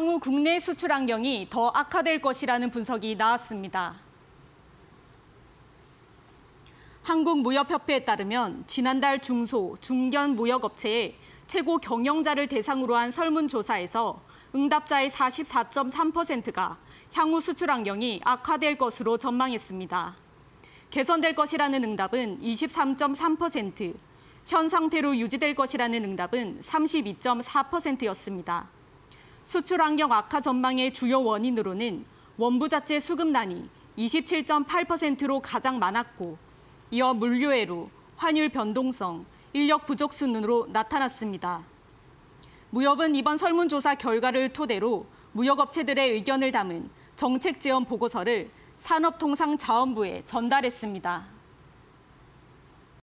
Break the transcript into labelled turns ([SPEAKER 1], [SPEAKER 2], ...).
[SPEAKER 1] 향후 국내 수출 환경이 더 악화될 것이라는 분석이 나왔습니다. 한국무역협회에 따르면 지난달 중소, 중견 무역업체의 최고 경영자를 대상으로 한 설문조사에서 응답자의 44.3%가 향후 수출 환경이 악화될 것으로 전망했습니다. 개선될 것이라는 응답은 23.3%, 현 상태로 유지될 것이라는 응답은 32.4%였습니다. 수출 환경 악화 전망의 주요 원인으로는 원부 자체 수급난이 27.8%로 가장 많았고 이어 물류회로, 환율 변동성, 인력 부족 순으로 나타났습니다. 무협은 이번 설문조사 결과를 토대로 무역업체들의 의견을 담은 정책 지원 보고서를 산업통상자원부에 전달했습니다.